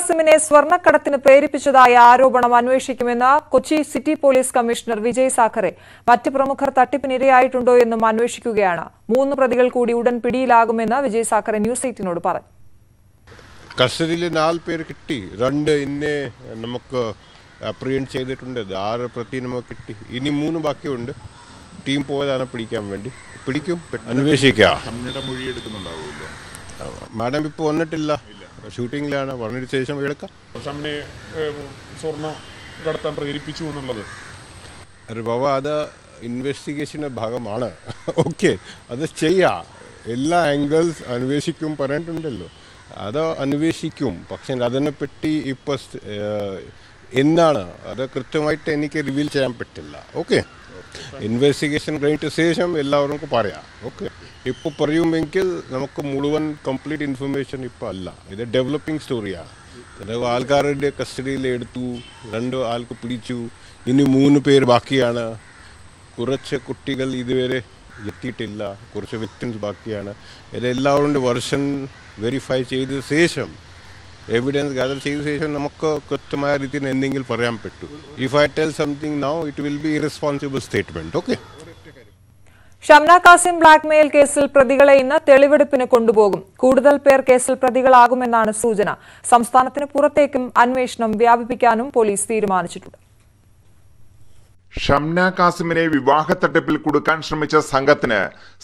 കാസിമിനെ സ്വർണക്കടത്തിന് പ്രേരിപ്പിച്ചതായ ആരോപണം അന്വേഷിക്കുമെന്ന് Kochi city police commissioner Vijay Sakhare. മറ്റ് പ്രമുഖർ തട്ടിപ്പിനിരയായിട്ടുണ്ടോ എന്നും അന്വേഷിക്കുകയാണ്. മൂന്ന് പ്രതികൾ കൂടി ഉടൻ പിടിയിലാകുമെന്ന് വിജയ് സാഖറെ ന്യൂസ് എയ്റ്റിനോട് പറഞ്ഞു. കസ്റ്റഡിയിൽ നാല് പേര് കിട്ടി. രണ്ട് ഇന്നെ നമുക്ക് അപ്രിയന്റ് ചെയ്തിട്ടുണ്ട്. ആറ് പ്രതി നമുക്ക് കിട്ടി. ഇനി മൂന്ന് ബാക്കിയുണ്ട്. ടീം പോയതാണ് പിടിക്കാൻ വേണ്ടി. പിടിക്കും അന്വേഷിക്കാം. മാഡം ഇപ്പോൾ വന്നിട്ടില്ല. ഷൂട്ടിങ്ങിലാണ് പറഞ്ഞതിന് ശേഷം എടുക്കാം സ്വർണ കടത്താൻ പ്രേരിപ്പിച്ചു എന്നുള്ളത്. അരെ ബാബ അത് ഇൻവെസ്റ്റിഗേഷന്റെ ഭാഗമാണ്. ഓക്കെ അത് ചെയ്യാം. എല്ലാ ആംഗിൾസ് അന്വേഷിക്കും പറഞ്ഞിട്ടുണ്ടല്ലോ. അത് അന്വേഷിക്കും. പക്ഷെ അതിനെപ്പറ്റി ഇപ്പോൾ എന്നാണ് അത് കൃത്യമായിട്ട് എനിക്ക് റിവീൽ ചെയ്യാൻ പറ്റില്ല. ഓക്കെ ഇൻവെസ്റ്റിഗേഷൻ കഴിഞ്ഞിട്ട് ശേഷം എല്ലാവർക്കും പറയാം. ഓക്കെ ഇപ്പോൾ പറയുമെങ്കിൽ നമുക്ക് മുഴുവൻ കംപ്ലീറ്റ് ഇൻഫർമേഷൻ ഇപ്പോൾ അല്ല. ഇത് ഡെവലപ്പിംഗ് സ്റ്റോറിയാണ് ആൾക്കാരുടെ കസ്റ്റഡിയിൽ എടുത്തു. രണ്ട് ആൾക്ക് പിടിച്ചു. ഇനി മൂന്ന് പേര് ബാക്കിയാണ്. കുറച്ച് കുട്ടികൾ ഇതുവരെ എത്തിയിട്ടില്ല. കുറച്ച് വിക്ടിംസ് ബാക്കിയാണ്. ഇതെല്ലാവരുടെ വർഷൻ വെരിഫൈ ചെയ്ത ശേഷം എവിഡൻസ് ഗാദർ ചെയ്ത ശേഷം നമുക്ക് കൃത്യമായ രീതിയിൽ എന്തെങ്കിലും പറയാൻ പറ്റൂ. If I tell something now it will be irresponsible statement okay Shamna Kasim blackmail കേസിൽ പ്രതികളെ ഇന്ന് തെളിവെടുപ്പിന് കൊണ്ടുപോകും. കൂടുതൽ പേർ കേസിൽ പ്രതികളാകുമെന്നാണ് സൂചന. സംസ്ഥാനത്തിന് പുറത്തേക്കും അന്വേഷണം വ്യാപിപ്പിക്കാനും പോലീസ് തീരുമാനിച്ചിട്ടുണ്ട്. ഷംന കാസിമിനെ വിവാഹ തട്ടിപ്പിൽ കുടുക്കാൻ ശ്രമിച്ച സംഘത്തിന്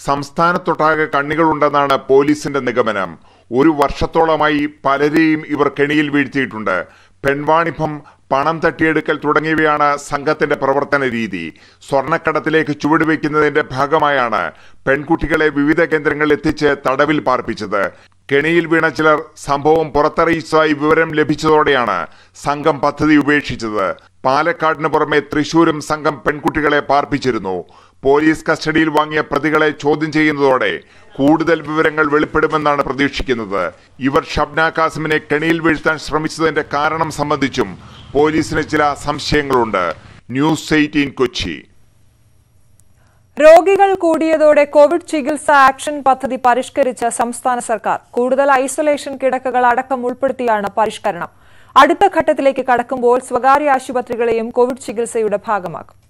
സംസ്ഥാനത്തൊട്ടാകെ കണ്ണികളുണ്ടെന്നാണ് പോലീസിന്റെ നിഗമനം. ഒരു വർഷത്തോളമായി പലരെയും ഇവർ കെണിയിൽ വീഴ്ത്തിയിട്ടുണ്ട്. പെൺവാണിഭം പണം തട്ടിയെടുക്കൽ തുടങ്ങിയവയാണ് സംഘത്തിന്റെ പ്രവർത്തന രീതി. സ്വർണക്കടത്തിലേക്ക് ചുവടുവെക്കുന്നതിന്റെ ഭാഗമായാണ് പെൺകുട്ടികളെ വിവിധ കേന്ദ്രങ്ങളിൽ എത്തിച്ച് തടവിൽ പാർപ്പിച്ചത്. കെണിയിൽ വീണ ചിലർ സംഭവം പുറത്തറിയിച്ചതായി വിവരം ലഭിച്ചതോടെയാണ് സംഘം പദ്ധതി ഉപേക്ഷിച്ചത്. പാലക്കാടിന് പുറമെ തൃശൂരും സംഘം പെൺകുട്ടികളെ പാർപ്പിച്ചിരുന്നു. പോലീസ് കസ്റ്റഡിയിൽ വാങ്ങിയ പ്രതികളെ ചോദ്യം ചെയ്യുന്നതോടെ കൂടുതൽ വിവരങ്ങൾ വെളിപ്പെടുമെന്നാണ് പ്രതീക്ഷിക്കുന്നത്. ഇവർ ഷബ്ന കാസിമിനെ കെണിയിൽ വീഴ്ത്താൻ ശ്രമിച്ചതിന്റെ കാരണം സംബന്ധിച്ചും പോലീസിന് ചില സംശയങ്ങളുണ്ട്. News eighteen Kochi. രോഗികൾ കൂടിയതോടെ കോവിഡ് ചികിത്സ ആക്ഷൻ പദ്ധതി പരിഷ്കരിച്ച സംസ്ഥാന സർക്കാർ കൂടുതൽ ഐസൊലേഷൻ കിടക്കകൾ അടക്കം ഉൾപ്പെടുത്തിയാണ് പരിഷ്കരണം. അടുത്ത ഘട്ടത്തിലേക്ക് കടക്കുമ്പോൾ സ്വകാര്യ ആശുപത്രികളെയും കോവിഡ് ചികിത്സയുടെ ഭാഗമാക്കും.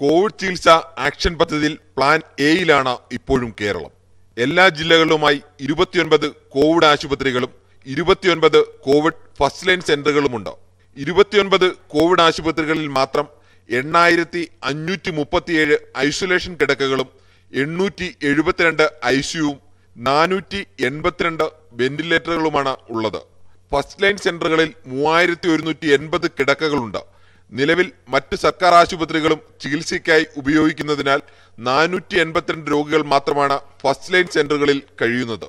കോവിഡ് ചികിത്സ ആക്ഷൻ പദ്ധതിയിൽ പ്ലാൻ എയിലാണ് ഇപ്പോഴും കേരളം. എല്ലാ ജില്ലകളിലുമായി ഇരുപത്തിയൊൻപത് കോവിഡ് ആശുപത്രികളും ഇരുപത്തിയൊൻപത് കോവിഡ് ഫസ്റ്റ് ലൈൻ സെന്ററുകളുമുണ്ട്. ഇരുപത്തിയൊൻപത് കോവിഡ് ആശുപത്രികളിൽ മാത്രം എണ്ണായിരത്തി അഞ്ഞൂറ്റി മുപ്പത്തിയേഴ് ഐസൊലേഷൻ കിടക്കകളും എണ്ണൂറ്റി എഴുപത്തിരണ്ട് ഐ സിയുവും നാനൂറ്റി എൺപത്തിരണ്ട് വെന്റിലേറ്ററുകളുമാണ് ഉള്ളത്. ഫസ്റ്റ് ലൈൻ സെന്ററുകളിൽ മൂവായിരത്തി ഒരുന്നൂറ്റി എൺപത് കിടക്കകളുണ്ട്. നിലവിൽ മറ്റ് സർക്കാർ ആശുപത്രികളും ചികിത്സയ്ക്കായി ഉപയോഗിക്കുന്നതിനാൽ നാനൂറ്റി രോഗികൾ മാത്രമാണ് ഫസ്റ്റ് ലൈൻ സെന്ററുകളിൽ കഴിയുന്നത്.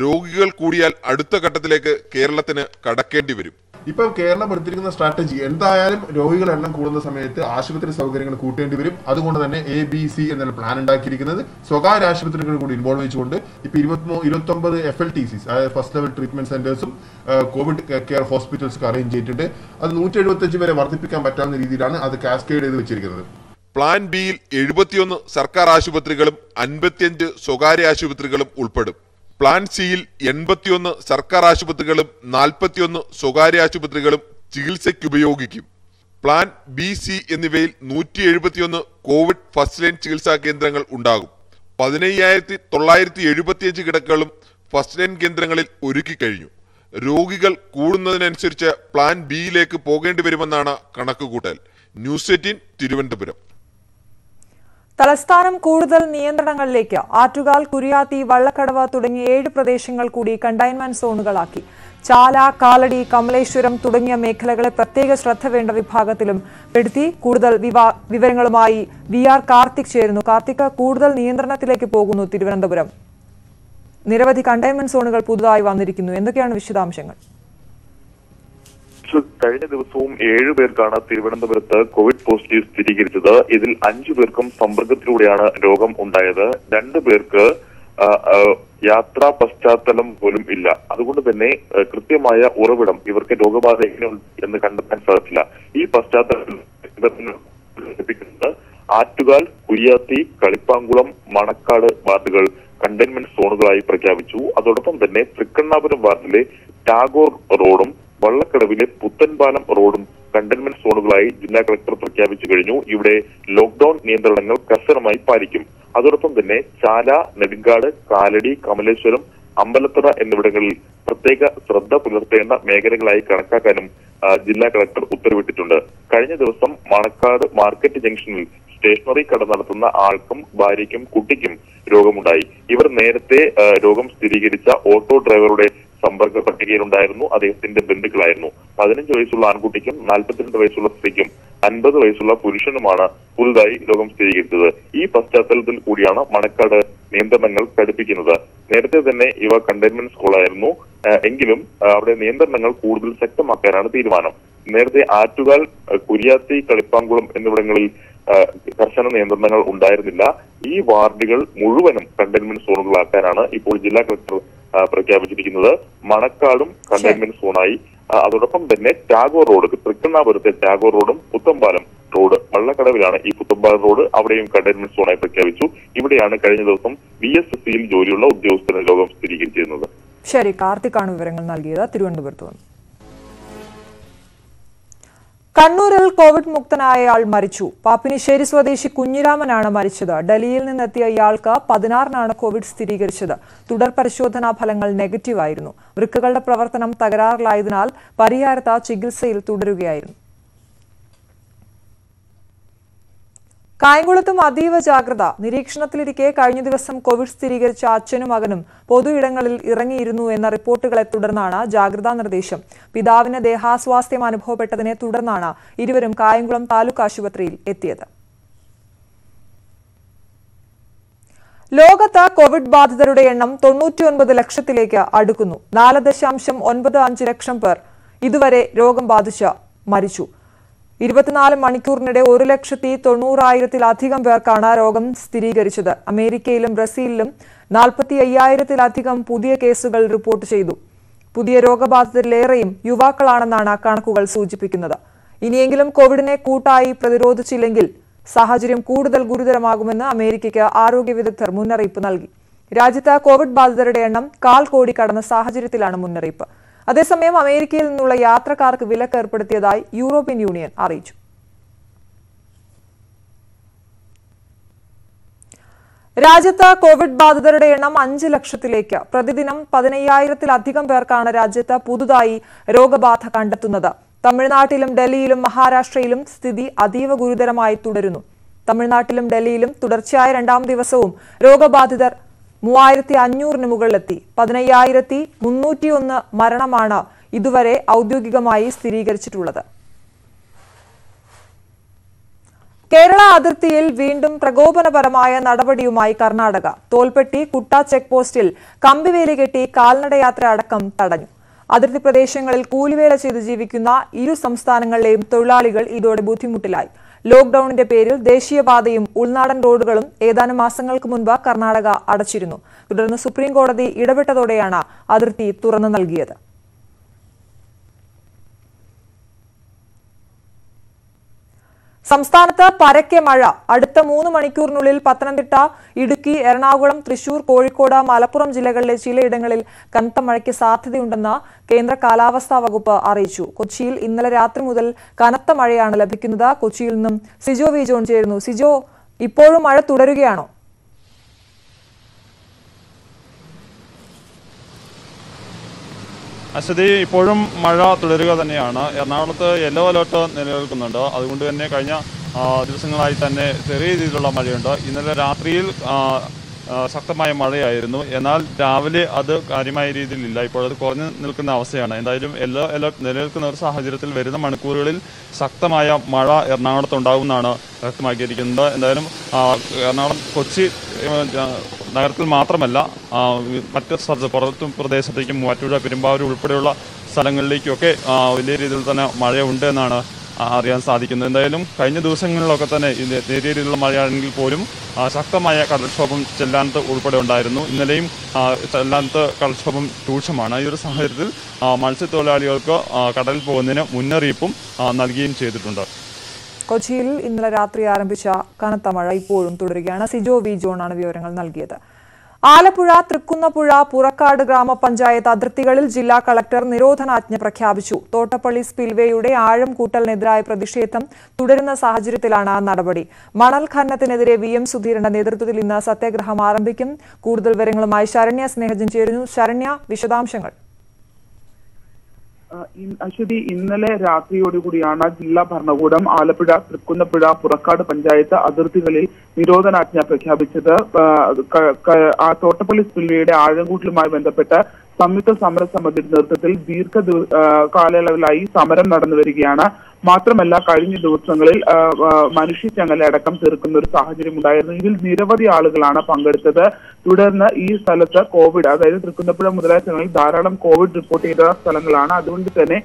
രോഗികൾ കൂടിയാൽ അടുത്ത ഘട്ടത്തിലേക്ക് കേരളത്തിന് കടക്കേണ്ടി വരും. ഇപ്പം കേരളം എടുത്തിരിക്കുന്ന സ്ട്രാറ്റജി എന്തായാലും രോഗികൾ എണ്ണം കൂടുന്ന സമയത്ത് ആശുപത്രി സൗകര്യങ്ങൾ കൂട്ടേണ്ടി വരും. അതുകൊണ്ട് തന്നെ എ ബി സി എന്നുള്ള പ്ലാൻ ഉണ്ടാക്കിയിരിക്കുന്നത്. സ്വകാര്യ ആശുപത്രികൾ കൂടി ഇൻവോൾവ് വെച്ചുകൊണ്ട് ഇപ്പൊ ഇരുപത്തി ഇരുപത്തൊമ്പത് എഫ് എൽ ടി സിസ് അതായത് ഫസ്റ്റ് ലെവൽ ട്രീറ്റ്മെന്റ് സെന്റേഴ്സും കോവിഡ് കെയർ ഹോസ്പിറ്റൽസ് അറേഞ്ച് ചെയ്തിട്ടുണ്ട്. അത് നൂറ്റി എഴുപത്തഞ്ച് വരെ വർദ്ധിപ്പിക്കാൻ പറ്റാവുന്ന രീതിയിലാണ് അത് കാസ്കേഡ് ചെയ്ത് വെച്ചിരിക്കുന്നത്. പ്ലാൻ ബിയിൽ എഴുപത്തിയൊന്ന് സർക്കാർ ആശുപത്രികളും അൻപത്തിയഞ്ച് സ്വകാര്യ ആശുപത്രികളും ഉൾപ്പെടും. പ്ലാൻ സിയിൽ എൺപത്തിയൊന്ന് സർക്കാർ ആശുപത്രികളും നാൽപ്പത്തിയൊന്ന് സ്വകാര്യ ആശുപത്രികളും ചികിത്സയ്ക്ക് ഉപയോഗിക്കും പ്ലാൻ ബി സി എന്നിവയിൽ നൂറ്റി എഴുപത്തിയൊന്ന് കോവിഡ് ഫസ്റ്റ് ലൈൻ ചികിത്സാ കേന്ദ്രങ്ങൾ ഉണ്ടാകും. പതിനയ്യായിരത്തി തൊള്ളായിരത്തി എഴുപത്തിയഞ്ച് കിടക്കകളും ഫസ്റ്റ് ലൈൻ കേന്ദ്രങ്ങളിൽ ഒരുക്കി കഴിഞ്ഞു. രോഗികൾ കൂടുന്നതിനനുസരിച്ച് പ്ലാൻ ബിയിലേക്ക് പോകേണ്ടി വരുമെന്നാണ് കണക്കുകൂട്ടൽ. News eighteen Thiruvananthapuram. തലസ്ഥാനം കൂടുതൽ നിയന്ത്രണങ്ങളിലേക്ക് ആറ്റുകാൽ കുരിയാത്തി വള്ളക്കടവ് തുടങ്ങിയ ഏഴ് പ്രദേശങ്ങൾ കൂടി കണ്ടെയ്ൻമെന്റ് സോണുകളാക്കി. ചാല കാലടി കമലേശ്വരം തുടങ്ങിയ മേഖലകളെ പ്രത്യേക ശ്രദ്ധ വേണ്ട വിഭാഗത്തിലും പെടുത്തി കൂടുതൽ വിവരങ്ങളുമായി വി ആർ കാർത്തിക് ചേരുന്നു. കാർത്തിക് കൂടുതൽ നിയന്ത്രണത്തിലേക്ക് പോകുന്നു തിരുവനന്തപുരം. നിരവധി കണ്ടെയ്ൻമെന്റ് സോണുകൾ പുതുതായി വന്നിരിക്കുന്നു. എന്തൊക്കെയാണ് വിശദാംശങ്ങൾ? കഴിഞ്ഞ ദിവസവും ഏഴുപേർക്കാണ് തിരുവനന്തപുരത്ത് കോവിഡ് പോസിറ്റീവ് സ്ഥിരീകരിച്ചത്. ഇതിൽ അഞ്ചു പേർക്കും സമ്പർക്കത്തിലൂടെയാണ് രോഗം ഉണ്ടായത്. രണ്ടു പേർക്ക് യാത്രാ പശ്ചാത്തലം പോലും ഇല്ല. അതുകൊണ്ട് തന്നെ കൃത്യമായ ഉറവിടം ഇവർക്ക് രോഗബാധ എങ്ങനെയുണ്ട് എന്ന് കണ്ടെത്താൻ സാധിച്ചില്ല. ഈ പശ്ചാത്തലത്തിൽ ആറ്റുകാൽ കുരിയാത്തി കളിപ്പാങ്കുളം മണക്കാട് വാർഡുകൾ കണ്ടെയ്ൻമെന്റ് സോണുകളായി പ്രഖ്യാപിച്ചു. അതോടൊപ്പം തന്നെ തൃക്കണ്ണാപുരം വാർഡിലെ ടാഗോർ റോഡും വള്ളക്കടവിലെ പുത്തൻപാലം റോഡും കണ്ടെയ്ൻമെന്റ് സോണുകളായി ജില്ലാ കളക്ടർ പ്രഖ്യാപിച്ചു കഴിഞ്ഞു. ഇവിടെ ലോക്ഡൌൺ നിയന്ത്രണങ്ങൾ കർശനമായി പാലിക്കും. അതോടൊപ്പം തന്നെ ചാല നെടുങ്കാട് കാലടി കമലേശ്വരം അമ്പലത്തറ എന്നിവിടങ്ങളിൽ പ്രത്യേക ശ്രദ്ധ പുലർത്തേണ്ട മേഖലകളായി കണക്കാക്കാനും ജില്ലാ കളക്ടർ ഉത്തരവിട്ടിട്ടുണ്ട്. കഴിഞ്ഞ ദിവസം മണക്കാട് മാർക്കറ്റ് ജംഗ്ഷനിൽ സ്റ്റേഷനറി കട നടത്തുന്ന ആൾക്കും ഭാര്യയ്ക്കും കുട്ടിക്കും രോഗമുണ്ടായി. ഇവർ നേരത്തെ രോഗം സ്ഥിരീകരിച്ച ഓട്ടോ ഡ്രൈവറുടെ സമ്പർക്ക പട്ടികയിലുണ്ടായിരുന്നു. അദ്ദേഹത്തിന്റെ ബന്ധുക്കളായിരുന്നു. പതിനഞ്ച് വയസ്സുള്ള ആൺകുട്ടിക്കും നാൽപ്പത്തിരണ്ട് വയസ്സുള്ള സ്ത്രീക്കും അൻപത് വയസ്സുള്ള പുരുഷനുമാണ് പുതുതായി രോഗം സ്ഥിരീകരിച്ചത്. ഈ പശ്ചാത്തലത്തിൽ കൂടിയാണ് മണക്കാട് നിയന്ത്രണങ്ങൾ കടുപ്പിക്കുന്നത് നേരത്തെ തന്നെ ഇവ കണ്ടെയ്ൻമെന്റ് സ്കൂളായിരുന്നു. എങ്കിലും അവിടെ നിയന്ത്രണങ്ങൾ കൂടുതൽ ശക്തമാക്കാനാണ് തീരുമാനം. നേരത്തെ ആറ്റുകാൽ കുര്യാത്തി കളിപ്പാങ്കുളം എന്നിവിടങ്ങളിൽ കർശന നിയന്ത്രണങ്ങൾ ഉണ്ടായിരുന്നില്ല. ഈ വാർഡുകൾ മുഴുവനും കണ്ടെയ്ൻമെന്റ് സോണുകളാക്കാനാണ് ഇപ്പോൾ ജില്ലാ കളക്ടർ പ്രഖ്യാപിച്ചിരിക്കുന്നത്. മണക്കാടും കണ്ടെയ്ൻമെന്റ് സോണായി. അതോടൊപ്പം തന്നെ ടാഗോർ റോഡ് തൃക്കണ്ണാപുരത്തെ ടാഗോർ റോഡും പുത്തമ്പാലം റോഡ് വള്ളക്കടവിലാണ് ഈ പുത്തമ്പാലം റോഡ് അവിടെയും കണ്ടെയ്ൻമെന്റ് സോണായി പ്രഖ്യാപിച്ചു. ഇവിടെയാണ് കഴിഞ്ഞ ദിവസം ബി എസ് എസ് സിയിൽ ജോലിയുള്ള ഉദ്യോഗസ്ഥരുടെ രോഗം സ്ഥിരീകരിച്ചിരുന്നത്. ശരി കാർത്തിക്കാണ് വിവരങ്ങൾ നൽകിയത്. തിരുവനന്തപുരത്ത് നിന്ന് കണ്ണൂരിൽ കോവിഡ് മുക്തനായയാൾ മരിച്ചു. പാപ്പിനിശ്ശേരി സ്വദേശി കുഞ്ഞിരാമനാണ് മരിച്ചത്. ഡൽഹിയിൽ നിന്നെത്തിയ ഇയാൾക്ക് പതിനാറിനാണ് കോവിഡ് സ്ഥിരീകരിച്ചത്. തുടർ പരിശോധനാ ഫലങ്ങൾ നെഗറ്റീവായിരുന്നു. വൃക്കകളുടെ പ്രവർത്തനം തകരാറിലായതിനാൽ പരിയാരത്ത് ചികിത്സയിൽ തുടരുകയായിരുന്നു. കായംകുളത്തും അതീവ ജാഗ്രത. നിരീക്ഷണത്തിലിരിക്കെ കഴിഞ്ഞ ദിവസം കോവിഡ് സ്ഥിരീകരിച്ച അച്ഛനും മകനും പൊതുയിടങ്ങളിൽ ഇറങ്ങിയിരുന്നു എന്ന റിപ്പോർട്ടുകളെ തുടർന്നാണ് ജാഗ്രതാ നിർദ്ദേശം. പിതാവിന് ദേഹാസ്വാസ്ഥ്യം അനുഭവപ്പെട്ടതിനെ തുടർന്നാണ് ഇരുവരും കായംകുളം താലൂക്ക് ആശുപത്രിയിൽ എത്തിയത്. ലോകത്ത് കോവിഡ് ബാധിതരുടെ എണ്ണം തൊണ്ണൂറ്റിയൊൻപത് ലക്ഷത്തിലേക്ക് അടുക്കുന്നു. നാല് ദശാംശം ഒൻപത് അഞ്ച് ലക്ഷം പേർ ഇതുവരെ രോഗം ബാധിച്ച് മരിച്ചു. ഇരുപത്തിനാല് മണിക്കൂറിനിടെ ഒരു ലക്ഷത്തി തൊണ്ണൂറായിരത്തിലധികം പേർക്കാണ് രോഗം സ്ഥിരീകരിച്ചത്. അമേരിക്കയിലും ബ്രസീലിലും നാൽപ്പത്തി അയ്യായിരത്തിലധികം പുതിയ കേസുകൾ റിപ്പോർട്ട് ചെയ്തു. പുതിയ രോഗബാധിതരിലേറെയും യുവാക്കളാണെന്നാണ് കണക്കുകൾ സൂചിപ്പിക്കുന്നത്. ഇനിയെങ്കിലും കോവിഡിനെ കൂട്ടായി പ്രതിരോധിച്ചില്ലെങ്കിൽ സാഹചര്യം കൂടുതൽ ഗുരുതരമാകുമെന്ന് അമേരിക്കയ്ക്ക് ആരോഗ്യ വിദഗ്ധർ മുന്നറിയിപ്പ് നൽകി. രാജ്യത്ത് കോവിഡ് ബാധിതരുടെ എണ്ണം കാൽ കോടി കടന്ന സാഹചര്യത്തിലാണ് മുന്നറിയിപ്പ്. അതേസമയം അമേരിക്കയിൽ നിന്നുള്ള യാത്രക്കാർക്ക് വിലക്ക് ഏർപ്പെടുത്തിയതായി യൂറോപ്യൻ യൂണിയൻ അറിയിച്ചു. രാജ്യത്ത് കോവിഡ് ബാധിതരുടെ എണ്ണം അഞ്ച് ലക്ഷത്തിലേക്ക്. പ്രതിദിനം പതിനയ്യായിരത്തിലധികം പേർക്കാണ് രാജ്യത്ത് പുതുതായി രോഗബാധ കണ്ടെത്തുന്നത്. തമിഴ്നാട്ടിലും ഡൽഹിയിലും മഹാരാഷ്ട്രയിലും സ്ഥിതി അതീവ ഗുരുതരമായി തുടരുന്നു. തമിഴ്നാട്ടിലും ഡൽഹിയിലും തുടർച്ചയായ രണ്ടാം ദിവസവും രോഗബാധിതർ മൂവായിരത്തി അഞ്ഞൂറിന് മുകളിലെത്തി. പതിനയ്യായിരത്തി മുന്നൂറ്റിയൊന്ന് മരണമാണ് ഇതുവരെ ഔദ്യോഗികമായി സ്ഥിരീകരിച്ചിട്ടുള്ളത്. കേരള അതിർത്തിയിൽ വീണ്ടും പ്രകോപനപരമായ നടപടിയുമായി കർണാടക. തോൽപ്പെട്ടി കുട്ട ചെക്ക് പോസ്റ്റിൽ കമ്പിവേലി കെട്ടി കാൽനടയാത്ര അടക്കം തടഞ്ഞു. അതിർത്തി പ്രദേശങ്ങളിൽ കൂലിവേല ചെയ്ത് ജീവിക്കുന്ന ഇരു സംസ്ഥാനങ്ങളിലെയും തൊഴിലാളികൾ ഇതോടെ ബുദ്ധിമുട്ടിലായി. ലോക്ഡൌണിന്റെ പേരിൽ ദേശീയപാതയും ഉൾനാടൻ റോഡുകളും ഏതാനും മാസങ്ങൾക്ക് മുൻപ് കർണാടക അടച്ചിരുന്നു. തുടർന്ന് സുപ്രീം കോടതി ഇടപെട്ടതോടെയാണ് അതിർത്തി തുറന്നു നൽകിയത്. സംസ്ഥാനത്ത് പരക്കെ മഴ. അടുത്ത മൂന്ന് മണിക്കൂറിനുള്ളിൽ പത്തനംതിട്ട ഇടുക്കി എറണാകുളം തൃശൂർ കോഴിക്കോട് മലപ്പുറം ജില്ലകളിലെ ചിലയിടങ്ങളിൽ കനത്ത മഴയ്ക്ക് സാധ്യതയുണ്ടെന്ന് കേന്ദ്ര കാലാവസ്ഥാ വകുപ്പ് അറിയിച്ചു. കൊച്ചിയിൽ ഇന്നലെ രാത്രി മുതൽ കനത്ത മഴയാണ് ലഭിക്കുന്നത്. കൊച്ചിയിൽ നിന്നും സിജോ വി ജോൺ ചേരുന്നു. സിജോ ഇപ്പോഴും മഴ തുടരുകയാണോ? അശ്വതി ഇപ്പോഴും മഴ തുടരുക തന്നെയാണ്. എറണാകുളത്ത് യെല്ലോ അലേർട്ട് നിലനിൽക്കുന്നുണ്ട്. അതുകൊണ്ട് തന്നെ കഴിഞ്ഞ ദിവസങ്ങളായി തന്നെ ചെറിയ രീതിയിലുള്ള മഴയുണ്ട്. ഇന്നലെ രാത്രിയിൽ ശക്തമായ മഴയായിരുന്നു. എന്നാൽ രാവിലെ അത് കാര്യമായ രീതിയിലില്ല. ഇപ്പോൾ അത് കുറഞ്ഞു നിൽക്കുന്ന അവസ്ഥയാണ്. എന്തായാലും എല്ലാ എല്ലാ നിലനിൽക്കുന്ന ഒരു സാഹചര്യത്തിൽ വരുന്ന മണിക്കൂറുകളിൽ ശക്തമായ മഴ എറണാകുളത്ത് ഉണ്ടാകുമെന്നാണ് വ്യക്തമാക്കിയിരിക്കുന്നത്. എന്തായാലും എറണാകുളം കൊച്ചി നഗരത്തിൽ മാത്രമല്ല മറ്റ് സ്ഥലത്ത് പുറത്തും പ്രദേശത്തേക്കും മൂവാറ്റുപുഴ പെരുമ്പാവൂർ ഉൾപ്പെടെയുള്ള സ്ഥലങ്ങളിലേക്കൊക്കെ വലിയ രീതിയിൽ തന്നെ മഴയുണ്ട് എന്നാണ് അറിയാൻ സാധിക്കുന്നത് എന്തായാലും കഴിഞ്ഞ ദിവസങ്ങളിലൊക്കെ തന്നെ നേരിയ രീതിയിലുള്ള മഴയാണെങ്കിൽ പോലും ശക്തമായ കടൽക്ഷോഭം ചെല്ലാനത്ത് ഉൾപ്പെടെ ഉണ്ടായിരുന്നു. ഇന്നലെയും ചെല്ലാനത്ത് കടൽക്ഷോഭം രൂക്ഷമാണ്. ഈ ഒരു സാഹചര്യത്തിൽ മത്സ്യത്തൊഴിലാളികൾക്ക് കടലിൽ പോകുന്നതിന് മുന്നറിയിപ്പും നൽകുകയും ചെയ്തിട്ടുണ്ട്. കൊച്ചിയിൽ ഇന്നലെ രാത്രി ആരംഭിച്ച കനത്ത മഴ ഇപ്പോഴും തുടരുകയാണ്. സിജോ വി ജോണാണ് വിവരങ്ങൾ നൽകിയത്. ആലപ്പുഴ തൃക്കുന്നപ്പുഴ പുറക്കാട് ഗ്രാമപഞ്ചായത്ത് അതിർത്തികളിൽ ജില്ലാ കളക്ടർ നിരോധനാജ്ഞ പ്രഖ്യാപിച്ചു. തോട്ടപ്പള്ളി സ്പിൽവേയുടെ ആഴം കൂട്ടലിനെതിരായ പ്രതിഷേധം തുടരുന്ന സാഹചര്യത്തിലാണ് നടപടി. മണൽ ഖനനത്തിനെതിരെ വി എം സുധീരന്റെ നേതൃത്വത്തിൽ ഇന്ന് സത്യാഗ്രഹം ആരംഭിക്കും. കൂടുതൽ വിവരങ്ങളുമായി ശരണ്യ സ്നേഹജൻ ചേരുന്നു. ശരണ്യ വിശദാംശങ്ങൾ. അശ്വതി ഇന്നലെ രാത്രിയോടുകൂടിയാണ് ജില്ലാ ഭരണകൂടം ആലപ്പുഴ തൃക്കുന്നപ്പുഴ പുറക്കാട് പഞ്ചായത്ത് അതിർത്തികളിൽ നിരോധനാജ്ഞ പ്രഖ്യാപിച്ചത്. തോട്ടപ്പള്ളി സ്പിൽവേയുടെ ആഴംകൂട്ടലുമായി ബന്ധപ്പെട്ട് സംയുക്ത സമരസമിതിയുടെ നേതൃത്വത്തിൽ ദീർഘ കാലയളവിലായി സമരം നടന്നു വരികയാണ്. മാത്രമല്ല കഴിഞ്ഞ ദിവസങ്ങളിൽ മനുഷ്യ ചങ്ങലടക്കം തീർക്കുന്ന ഒരു സാഹചര്യം ഉണ്ടായിരുന്നു. ഇതിൽ നിരവധി ആളുകളാണ് പങ്കെടുത്തത്. തുടർന്ന് ഈ സ്ഥലത്ത് കോവിഡ് അതായത് തൃക്കുന്നപ്പുഴ മുതലായ സ്ഥലങ്ങളിൽ ധാരാളം കോവിഡ് റിപ്പോർട്ട് ചെയ്ത സ്ഥലങ്ങളാണ്. അതുകൊണ്ട് തന്നെ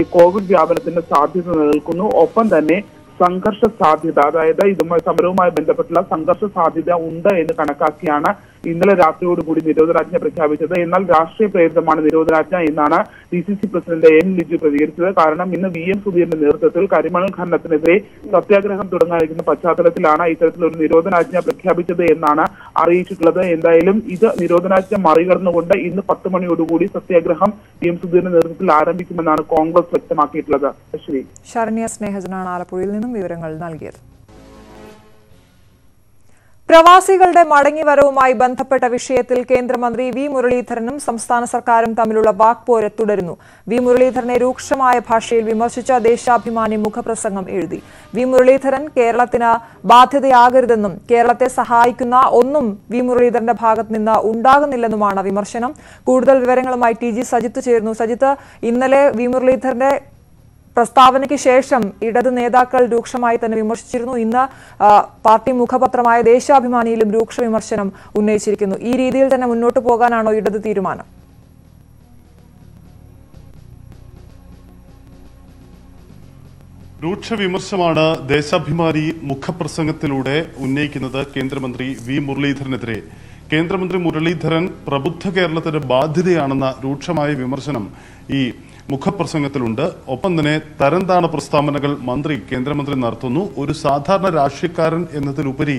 ഈ കോവിഡ് വ്യാപനത്തിന്റെ സാധ്യത നിലനിൽക്കുന്നു. ഒപ്പം തന്നെ സംഘർഷ സാധ്യത അതായത് ഇതുമായി സമരവുമായി ബന്ധപ്പെട്ടുള്ള സംഘർഷ സാധ്യത ഉണ്ട് എന്ന് കണക്കാക്കിയാണ് ഇന്നലെ രാത്രിയോടുകൂടി നിരോധനാജ്ഞ പ്രഖ്യാപിച്ചത്. എന്നാൽ രാഷ്ട്രീയ പ്രേരിതമാണ് നിരോധനാജ്ഞ എന്നാണ് D C C president N Liju പ്രതികരിച്ചത്. കാരണം ഇന്ന് വി എം സുധീറിന്റെ നേതൃത്വത്തിൽ കരിമണൽ ഖനനത്തിനെതിരെ സത്യാഗ്രഹം തുടങ്ങാനിരിക്കുന്ന പശ്ചാത്തലത്തിലാണ് ഇത്തരത്തിലൊരു നിരോധനാജ്ഞ പ്രഖ്യാപിച്ചത് എന്നാണ് അറിയിച്ചിട്ടുള്ളത്. എന്തായാലും ഇത് നിരോധനാജ്ഞ മറികടന്നുകൊണ്ട് ഇന്ന് പത്ത് മണിയോടുകൂടി സത്യാഗ്രഹം വി എം സുധീറിന്റെ നേതൃത്വത്തിൽ ആരംഭിക്കുമെന്നാണ് കോൺഗ്രസ് വ്യക്തമാക്കിയിട്ടുള്ളത്. ശരി ശരണ്യ സ്നേഹജനാണ് ആലപ്പുഴയിൽ നിന്നും വിവരങ്ങൾ നൽകിയത്. പ്രവാസികളുടെ മടങ്ങിവരവുമായി ബന്ധപ്പെട്ട വിഷയത്തിൽ കേന്ദ്രമന്ത്രി വി മുരളീധരനും സംസ്ഥാന സർക്കാരും തമ്മിലുള്ള വാക്പോര് തുടരുന്നു. വി മുരളീധരനെ രൂക്ഷമായ ഭാഷയിൽ വിമർശിച്ച ദേശാഭിമാനി മുഖപ്രസംഗം എഴുതി. വി മുരളീധരൻ കേരളത്തിന് ബാധ്യതയാകരുതെന്നും കേരളത്തെ സഹായിക്കുന്ന ഒന്നും വി മുരളീധരന്റെ ഭാഗത്ത് നിന്ന് ഉണ്ടാകുന്നില്ലെന്നുമാണ് വിമർശനം. കൂടുതൽ വിവരങ്ങളുമായി ടി ജി സജിത്ത് ചേരുന്നു. സജിത്ത് ഇന്നലെ വി മുരളീധരന്റെ പ്രസ്താവനയ്ക്ക് ശേഷം ഇടത് നേതാക്കൾ രൂക്ഷമായി തന്നെ വിമർശിച്ചിരുന്നു. ഇന്ന് പാർട്ടി മുഖപത്രമായ ദേശാഭിമാനിയിലും രൂക്ഷ വിമർശനം ഉന്നയിച്ചിരിക്കുന്നു. ഈ രീതിയിൽ തന്നെ മുന്നോട്ട് പോകാനാണോ ഇടത് തീരുമാനം? രൂക്ഷ വിമർശമാണ് ദേശാഭിമാനി മുഖപ്രസംഗത്തിലൂടെ ഉന്നയിക്കുന്നത് കേന്ദ്രമന്ത്രി വി മുരളീധരനെതിരെ. കേന്ദ്രമന്ത്രി മുരളീധരൻ പ്രബുദ്ധ കേരളത്തിന്റെ ബാധ്യതയാണെന്ന രൂക്ഷമായ വിമർശനം ഈ മുഖപ്രസംഗത്തിലുണ്ട്. ഒപ്പം തന്നെ തരംതാണ പ്രസ്താവനകൾ മന്ത്രി കേന്ദ്രമന്ത്രി നടത്തുന്നു. ഒരു സാധാരണ രാഷ്ട്രീയക്കാരൻ എന്നതിലുപരി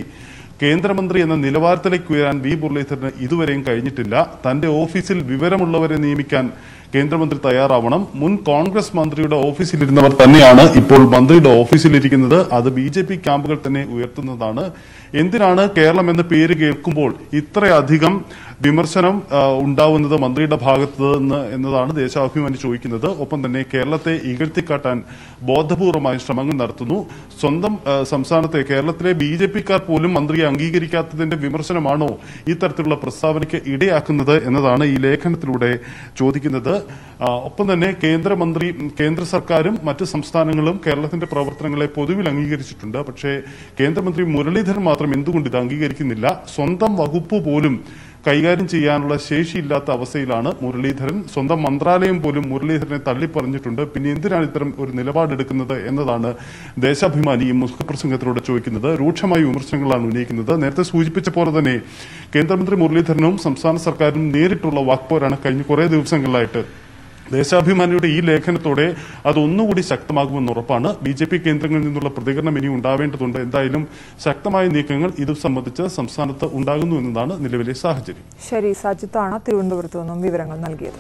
കേന്ദ്രമന്ത്രി എന്ന നിലവാരത്തിലേക്ക് ഉയരാൻ വി മുരളീധരന് ഇതുവരെയും കഴിഞ്ഞിട്ടില്ല. തന്റെ ഓഫീസിൽ വിവരമുള്ളവരെ നിയമിക്കാൻ കേന്ദ്രമന്ത്രി തയ്യാറാവണം. മുൻ കോൺഗ്രസ് മന്ത്രിയുടെ ഓഫീസിലിരുന്നവർ തന്നെയാണ് ഇപ്പോൾ മന്ത്രിയുടെ ഓഫീസിലിരിക്കുന്നത്. അത് ബി ജെ പി ക്യാമ്പുകൾ തന്നെ ഉയർത്തുന്നതാണ്. എന്തിനാണ് കേരളം എന്ന പേര് കേൾക്കുമ്പോൾ ഇത്രയധികം വിമർശനം ഉണ്ടാവുന്നത് മന്ത്രിയുടെ ഭാഗത്ത് നിന്ന് എന്നതാണ് ദേശാഭിമാനി ചോദിക്കുന്നത്. ഒപ്പം തന്നെ കേരളത്തെ ഇകഴ്ത്തിക്കാട്ടാൻ ബോധപൂർവമായ ശ്രമങ്ങൾ നടത്തുന്നു. സ്വന്തം സംസ്ഥാനത്തെ കേരളത്തിലെ ബി ജെ പിക്കാർ പോലും മന്ത്രിയെ അംഗീകരിക്കാത്തതിന്റെ വിമർശനമാണോ ഇത്തരത്തിലുള്ള പ്രസ്താവനയ്ക്ക് ഇടയാക്കുന്നത് എന്നതാണ് ഈ ലേഖനത്തിലൂടെ ചോദിക്കുന്നത്. ഒപ്പം തന്നെ കേന്ദ്രമന്ത്രി കേന്ദ്ര സർക്കാരും മറ്റ് സംസ്ഥാനങ്ങളും കേരളത്തിന്റെ പ്രവർത്തനങ്ങളെ പൊതുവിൽ അംഗീകരിച്ചിട്ടുണ്ട്. പക്ഷേ കേന്ദ്രമന്ത്രി മുരളീധരൻ മാത്രം എന്തുകൊണ്ട് ഇത് അംഗീകരിക്കുന്നില്ല? സ്വന്തം വകുപ്പ് പോലും കൈകാര്യം ചെയ്യാനുള്ള ശേഷിയില്ലാത്ത അവസ്ഥയിലാണ് മുരളീധരൻ. സ്വന്തം മന്ത്രാലയം പോലും മുരളീധരനെ തള്ളിപ്പറഞ്ഞിട്ടുണ്ട്. പിന്നെ എന്തിനാണ് ഇത്തരം ഒരു നിലപാടെടുക്കുന്നത് എന്നതാണ് ദേശാഭിമാനി ഈ മുഖപ്രസംഗത്തിലൂടെ ചോദിക്കുന്നത്. രൂക്ഷമായ വിമർശനങ്ങളാണ് ഉന്നയിക്കുന്നത്. നേരത്തെ സൂചിപ്പിച്ച പോലെ തന്നെ കേന്ദ്രമന്ത്രി മുരളീധരനും സംസ്ഥാന സർക്കാരും നേരിട്ടുള്ള വാക്പോരാണ് കഴിഞ്ഞ കുറേ ദിവസങ്ങളിലായിട്ട് ദേശാഭിമാനിയുടെ ഈ ലേഖനത്തോടെ അതൊന്നുകൂടി ശക്തമാകുമെന്ന് ഉറപ്പാണ്. ബി ജെ പി കേന്ദ്രങ്ങളിൽ നിന്നുള്ള പ്രതികരണം ഇനി ഉണ്ടാവേണ്ടതുണ്ട്. എന്തായാലും ശക്തമായ നീക്കങ്ങൾ ഇത് സംബന്ധിച്ച് സംസ്ഥാനത്ത് ഉണ്ടാകുന്നു എന്നതാണ് നിലവിലെ സാഹചര്യം. ശരി സജിത്താണ് തിരുവനന്തപുരത്ത് നിന്നും വിവരങ്ങൾ നൽകിയത്.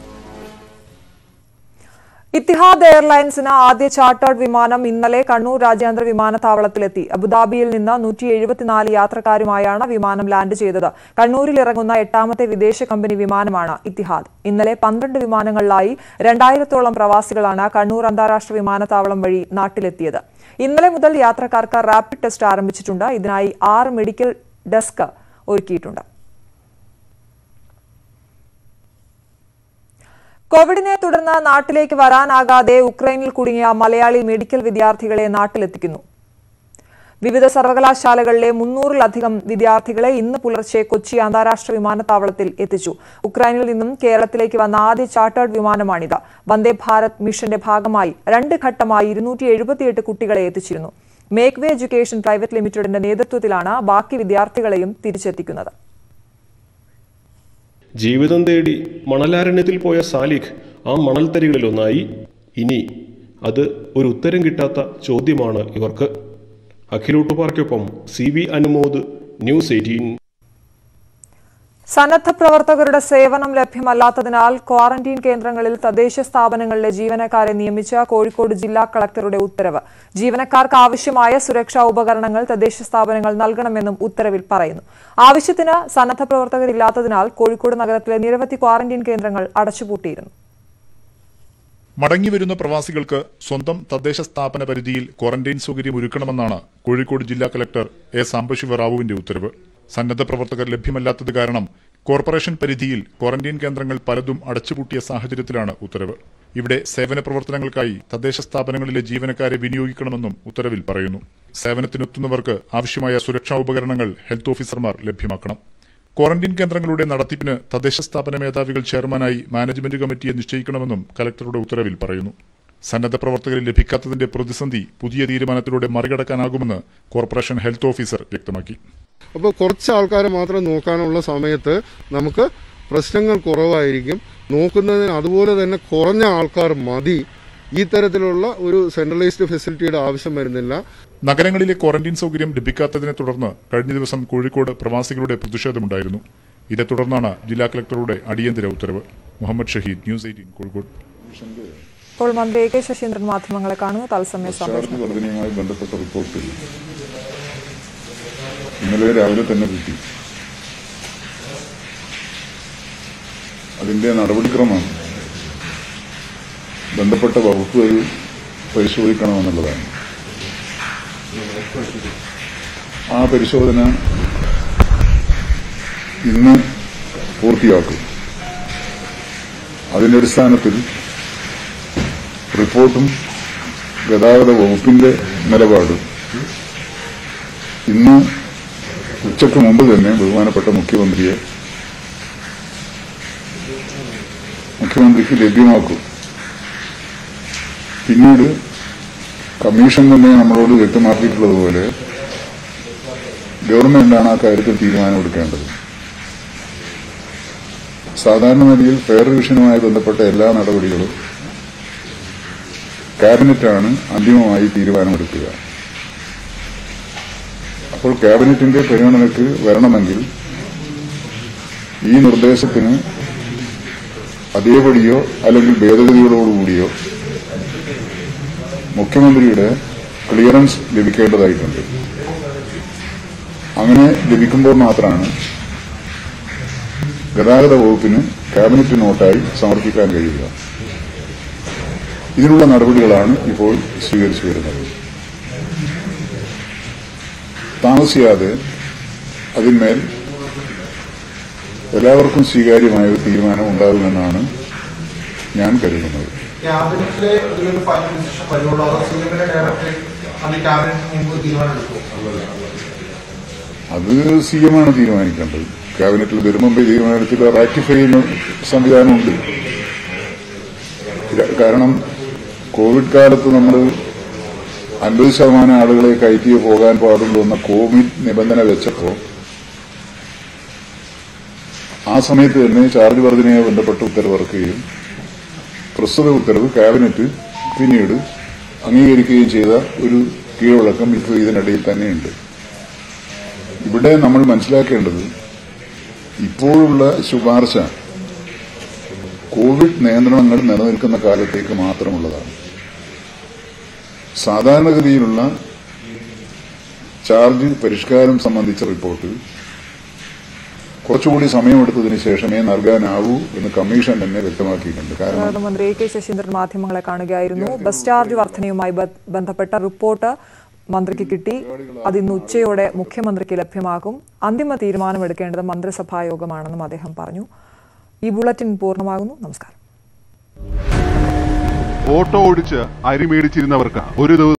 ഇത്തിഹാദ് എയർലൈൻസിന് ആദ്യ ചാർട്ടേഡ് വിമാനം ഇന്നലെ കണ്ണൂർ രാജ്യാന്തര വിമാനത്താവളത്തിലെത്തി. അബുദാബിയിൽ നിന്ന് നൂറ്റി എഴുപത്തിനാല് യാത്രക്കാരുമായാണ് വിമാനം ലാൻഡ് ചെയ്തത്. കണ്ണൂരിൽ ഇറങ്ങുന്ന എട്ടാമത്തെ വിദേശ കമ്പനി വിമാനമാണ് ഇത്തിഹാദ്. ഇന്നലെ പന്ത്രണ്ട് വിമാനങ്ങളിലായി രണ്ടായിരത്തോളം പ്രവാസികളാണ് കണ്ണൂർ അന്താരാഷ്ട്ര വിമാനത്താവളം വഴി നാട്ടിലെത്തിയത്. ഇന്നലെ മുതൽ യാത്രക്കാർക്ക് റാപ്പിഡ് ടെസ്റ്റ് ആരംഭിച്ചിട്ടുണ്ട്. ഇതിനായി ആറ് മെഡിക്കൽ ഡെസ്ക് ഒരുക്കിയിട്ടുണ്ട്. കോവിഡിനെ തുടർന്ന് നാട്ടിലേക്ക് വരാനാകാതെ ഉക്രൈനിൽ കുടുങ്ങിയ മലയാളി മെഡിക്കൽ വിദ്യാർത്ഥികളെ നാട്ടിലെത്തിക്കുന്നു. വിവിധ സർവകലാശാലകളിലെ മുന്നൂറിലധികം വിദ്യാർത്ഥികളെ ഇന്ന് പുലർച്ചെ കൊച്ചി അന്താരാഷ്ട്ര വിമാനത്താവളത്തിൽ എത്തിച്ചു. ഉക്രൈനിൽ നിന്നും കേരളത്തിലേക്ക് വന്ന ആദ്യ ചാർട്ടേഡ് വിമാനമാണിത്. വന്ദേ ഭാരത് മിഷന്റെ ഭാഗമായി രണ്ട് ഘട്ടമായി ഇരുന്നൂറ്റി കുട്ടികളെ എത്തിച്ചിരുന്നു. മേക്ക് വേ എഡ്യൂക്കേഷൻ പ്രൈവറ്റ് ലിമിറ്റഡിന്റെ നേതൃത്വത്തിലാണ് ബാക്കി വിദ്യാർത്ഥികളെയും തിരിച്ചെത്തിക്കുന്നത്. ജീവിതം തേടി മണലാരണ്യത്തിൽ പോയ സാലിഖ് ആ മണൽത്തരികളിലൊന്നായി. ഇനി അത് ഒരു ഉത്തരം കിട്ടാത്ത ചോദ്യമാണ് ഇവർക്ക്. അഖിലൂട്ടുപാർക്കൊപ്പം C V Anumod news eighteen. സന്നദ്ധ പ്രവർത്തകരുടെ സേവനം ലഭ്യമല്ലാത്തതിനാൽ ക്വാറന്റീൻ കേന്ദ്രങ്ങളിൽ തദ്ദേശ സ്ഥാപനങ്ങളിലെ ജീവനക്കാരെ നിയമിച്ച കോഴിക്കോട് ജില്ലാ കളക്ടറുടെ ഉത്തരവ്. ജീവനക്കാർക്ക് ആവശ്യമായ സുരക്ഷാ ഉപകരണങ്ങൾ തദ്ദേശ സ്ഥാപനങ്ങൾ നൽകണമെന്നും ഉത്തരവിൽ പറയുന്നു. ആവശ്യത്തിന് സന്നദ്ധ പ്രവർത്തകരില്ലാത്തതിനാൽ കോഴിക്കോട് നഗരത്തിലെ നിരവധി ക്വാറന്റീൻ കേന്ദ്രങ്ങൾ അടച്ചുപൂട്ടിയിരുന്നു. മടങ്ങിവരുന്ന പ്രവാസികൾക്ക് സ്വന്തം തദ്ദേശ സ്ഥാപന പരിധിയിൽ ക്വാറന്റൈൻ സൗകര്യം ഒരുക്കണമെന്നാണ് കോഴിക്കോട് ജില്ലാ കളക്ടർ എ സാംബശിവറാവുവിന്റെ ഉത്തരവ്. സന്നദ്ധ പ്രവർത്തകർ ലഭ്യമല്ലാത്തത് കാരണം കോർപ്പറേഷൻ പരിധിയിൽ ക്വാറന്റീൻ കേന്ദ്രങ്ങൾ പലതും അടച്ചുപൂട്ടിയ സാഹചര്യത്തിലാണ് ഉത്തരവ്. ഇവിടെ സേവന പ്രവർത്തനങ്ങൾക്കായി തദ്ദേശ സ്ഥാപനങ്ങളിലെ ജീവനക്കാരെ വിനിയോഗിക്കണമെന്നും ഉത്തരവിൽ പറയുന്നു. സേവനത്തിനെത്തുന്നവർക്ക് ആവശ്യമായ സുരക്ഷാ ഉപകരണങ്ങൾ ഹെൽത്ത് ഓഫീസർമാർ ലഭ്യമാക്കണം. ക്വാറന്റീൻ കേന്ദ്രങ്ങളുടെ നടത്തിപ്പിന് തദ്ദേശ സ്ഥാപന മേധാവികൾ ചെയർമാനായി മാനേജ്മെന്റ് കമ്മിറ്റിയെ നിശ്ചയിക്കണമെന്നും കലക്ടറുടെ ഉത്തരവിൽ പറയുന്നു. സന്നദ്ധ പ്രവർത്തകരെ ലഭിക്കാത്തതിന്റെ പ്രതിസന്ധി പുതിയ തീരുമാനത്തിലൂടെ മറികടക്കാനാകുമെന്ന് കോർപ്പറേഷൻ ഹെൽത്ത് ഓഫീസർ വ്യക്തമാക്കി. അപ്പോൾ കുറച്ച് ആൾക്കാരെ മാത്രം നോക്കാനുള്ള സമയത്ത് നമുക്ക് പ്രശ്നങ്ങൾ കുറവായിരിക്കും. നോക്കുന്നതിന് അതുപോലെ തന്നെ കുറഞ്ഞ ആൾക്കാർ മതി. ഈ തരത്തിലുള്ള ഒരു സെൻട്രലൈസ്ഡ് ഫെസിലിറ്റിയുടെ ആവശ്യം വരുന്നില്ല. നഗരങ്ങളിലെ ക്വാറന്റീൻ സൗകര്യം ലഭിക്കാത്തതിനെ തുടർന്ന് കഴിഞ്ഞ ദിവസം കോഴിക്കോട് പ്രവാസികളുടെ പ്രതിഷേധമുണ്ടായിരുന്നു. ഇതേ തുടർന്നാണ് ജില്ലാ കളക്ടറുടെ അടിയന്തര ഉത്തരവ്. Muhammad Shaheed news eighteen Kozhikode. ഇപ്പോൾ മന്ത്രി എ കെ ശശീന്ദ്രൻ മാധ്യമങ്ങളെ കാണുന്നു. തത്സമയ ബന്ധപ്പെട്ട റിപ്പോർട്ട് ഇന്നലെ രാവിലെ തന്നെ കിട്ടി. അതിന്റെ നടപടിക്രമം ബന്ധപ്പെട്ട വകുപ്പുകൾ പരിശോധിക്കണമെന്നുള്ളതാണ്. ആ പരിശോധന ഇന്ന് പൂർത്തിയാക്കും. അതിന്റെ അടിസ്ഥാനത്തിൽ റിപ്പോർട്ടും ഗതാഗത വകുപ്പിന്റെ നിലപാടും ഇന്ന് ഉച്ചയ്ക്ക് മുമ്പ് തന്നെ ബഹുമാനപ്പെട്ട മുഖ്യമന്ത്രിയെ മുഖ്യമന്ത്രിക്ക് ലഭ്യമാക്കും. പിന്നീട് കമ്മീഷൻ തന്നെ നമ്മളോട് വ്യക്തമാക്കിയിട്ടുള്ളതുപോലെ ഗവൺമെന്റാണ് ആ കാര്യത്തിൽ തീരുമാനമെടുക്കേണ്ടത് സാധാരണ നിലയിൽ ഫെയർ റിവിഷനുമായി ബന്ധപ്പെട്ട എല്ലാ നടപടികളും ക്യാബിനറ്റാണ് അന്തിമമായി തീരുമാനമെടുക്കുക. അപ്പോൾ ക്യാബിനറ്റിന്റെ പരിഗണനയ്ക്ക് വരണമെങ്കിൽ ഈ നിർദ്ദേശത്തിന് അതേപടിയോ അല്ലെങ്കിൽ ഭേദഗതികളോടുകൂടിയോ മുഖ്യമന്ത്രിയുടെ ക്ലിയറൻസ് ലഭിക്കേണ്ടതായിട്ടുണ്ട്. അങ്ങനെ ലഭിക്കുമ്പോൾ മാത്രമാണ് ഗതാഗത വകുപ്പിന് ക്യാബിനറ്റ് നോട്ടായി സമർപ്പിക്കാൻ കഴിയുക. ഇതിനുള്ള നടപടികളാണ് ഇപ്പോൾ സ്വീകരിച്ചു വരുന്നത്. താമസിയാതെ അതിന്മേൽ എല്ലാവർക്കും സ്വീകാര്യമായ ഒരു തീരുമാനം ഉണ്ടാകുമെന്നാണ് ഞാൻ കരുതുന്നത്. അതോ സി എമ്മിന്റെ ഡയറക്ടറേറ്റ് അത് ക്യാബിനറ്റിന് മുമ്പ് തീരുമാനം എടുക്കും അത് സി എം ആണ് തീരുമാനിക്കേണ്ടത്. ക്യാബിനറ്റിൽ വരും മുമ്പേ തീരുമാനത്തിൽ റാറ്റിഫൈ ചെയ്യുന്ന സംവിധാനമുണ്ട്. കാരണം കോവിഡ് കാലത്ത് നമ്മൾ അൻപത് ശതമാനം ആളുകളെ കയറ്റി പോകാൻ പാടുള്ളൂ എന്ന കോവിഡ് നിബന്ധന വെച്ചപ്പോൾ ആ സമയത്ത് തന്നെ ചാർജ് വർധനയെ ബന്ധപ്പെട്ട ഉത്തരവിറക്കുകയും പ്രസ്തുത ഉത്തരവ് ക്യാബിനറ്റ് പിന്നീട് അംഗീകരിക്കുകയും ചെയ്ത ഒരു കീഴ്വഴക്കം ഇപ്പോൾ ഇതിനിടയിൽ തന്നെയുണ്ട്. ഇവിടെ നമ്മൾ മനസ്സിലാക്കേണ്ടത് ഇപ്പോഴുള്ള ശുപാർശ കോവിഡ് നിയന്ത്രണങ്ങൾ നിലനിൽക്കുന്ന കാലത്തേക്ക് മാത്രമുള്ളതാണ്. സാധാരണഗതിയിലുള്ള ചാർജ് പരിഷ്കാരം സംബന്ധിച്ച റിപ്പോർട്ട് കുറച്ചുകൂടി സമയമെടുത്തതിന് ശേഷമേ നൽകാനാവൂ എന്ന് കമ്മീഷൻ തന്നെ വ്യക്തമാക്കിയിട്ടുണ്ട്. കാരണം മന്ത്രി എ കെ ശശീന്ദ്രൻ മാധ്യമങ്ങളെ കാണുകയായിരുന്നു. ബസ് ചാർജ് വർധനയുമായി ബന്ധപ്പെട്ട റിപ്പോർട്ട് മന്ത്രിക്ക് കിട്ടി. അത് ഇന്ന് ഉച്ചയോടെ മുഖ്യമന്ത്രിക്ക് ലഭ്യമാകും. അന്തിമ തീരുമാനമെടുക്കേണ്ടത് മന്ത്രിസഭാ യോഗമാണെന്നും അദ്ദേഹം പറഞ്ഞു. ഈ ബുള്ളറ്റിൻ പൂർണമാകുന്നു. നമസ്കാരം. ഓട്ടോ ഓടിച്ച് അരി മേടിച്ചിരുന്നവർക്ക്. ഒരു ദിവസം